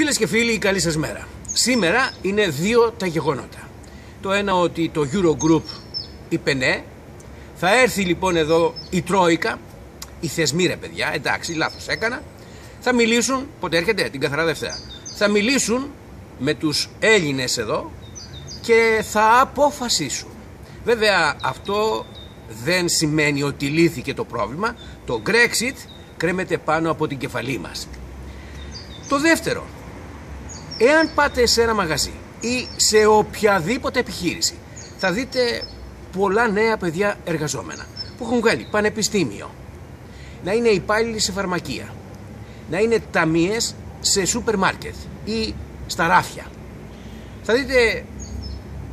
Φίλες και φίλοι, καλή σας μέρα. Σήμερα είναι δύο τα γεγονότα. Το ένα ότι το Eurogroup είπε ναι. Θα έρθει λοιπόν εδώ η Τρόικα, οι θεσμοί ρε παιδιά, εντάξει, λάθος έκανα. Θα μιλήσουν, πότε έρχεται, την καθαρά Δευτέρα. Θα μιλήσουν με τους Έλληνες εδώ και θα αποφασίσουν. Βέβαια αυτό δεν σημαίνει ότι λύθηκε το πρόβλημα. Το Brexit κρέμεται πάνω από την κεφαλή μας. Το δεύτερο, εάν πάτε σε ένα μαγαζί ή σε οποιαδήποτε επιχείρηση θα δείτε πολλά νέα παιδιά εργαζόμενα που έχουν βγάλει πανεπιστήμιο, να είναι υπάλληλοι σε φαρμακεία, να είναι ταμείες σε σούπερ μάρκετ ή στα ράφια. Θα δείτε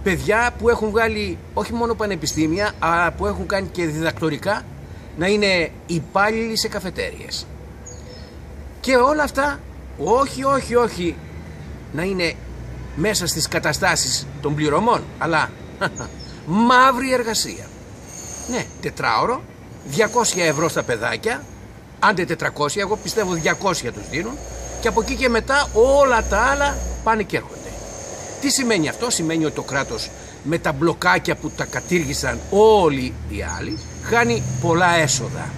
παιδιά που έχουν βγάλει όχι μόνο πανεπιστήμια, αλλά που έχουν κάνει και διδακτορικά να είναι υπάλληλοι σε καφετέριες. Και όλα αυτά, όχι, όχι, όχι, να είναι μέσα στις καταστάσεις των πληρωμών, αλλά μαύρη εργασία. Ναι, τετράωρο, 200 ευρώ στα παιδάκια, άντε 400, εγώ πιστεύω 200 τους δίνουν και από εκεί και μετά όλα τα άλλα πάνε και έρχονται. Τι σημαίνει αυτό, σημαίνει ότι το κράτος με τα μπλοκάκια που τα κατήργησαν όλοι οι άλλοι χάνει πολλά έσοδα.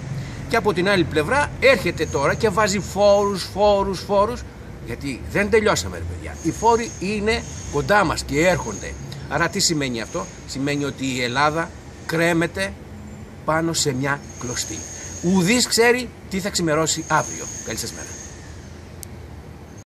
Και από την άλλη πλευρά έρχεται τώρα και βάζει φόρους, φόρους, φόρους γιατί δεν τελειώσαμε ρε παιδιά. Οι φόροι είναι κοντά μας και έρχονται. Άρα τι σημαίνει αυτό, σημαίνει ότι η Ελλάδα κρέμεται πάνω σε μια κλωστή. Ουδής ξέρει τι θα ξημερώσει αύριο. Καλή σας μέρα.